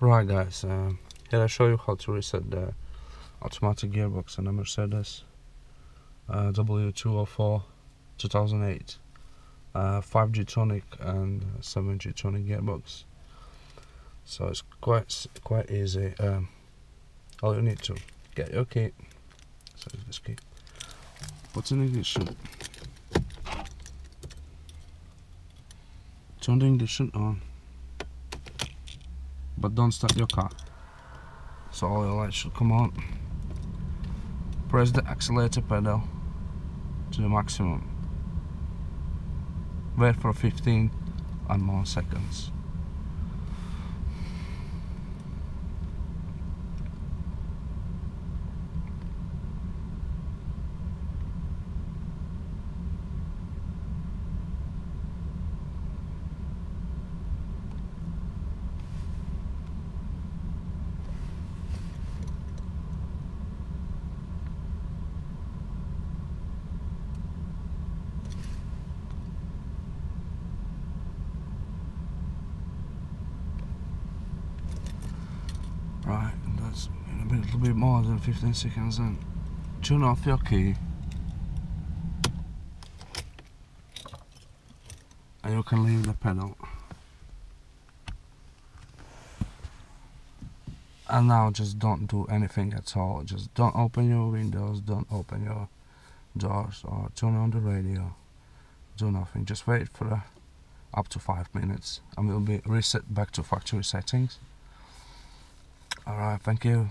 Right guys, uh, here I show you how to reset the automatic gearbox on a Mercedes uh, W204 2008 uh, 5G Tronic and 7G Tronic gearbox. So it's quite quite easy um, all you need to get your key so this key put in ignition turn the ignition on but don't start your car. So all your lights should come on. Press the accelerator pedal to the maximum. Wait for 15 and more seconds Right, and that's a little bit more than 15 seconds then. Turn off your key. And you can leave the pedal. And now just don't do anything at all. Just don't open your windows, don't open your doors or turn on the radio. Do nothing. Just wait for up to five minutes and we'll be reset back to factory settings. Alright, thank you.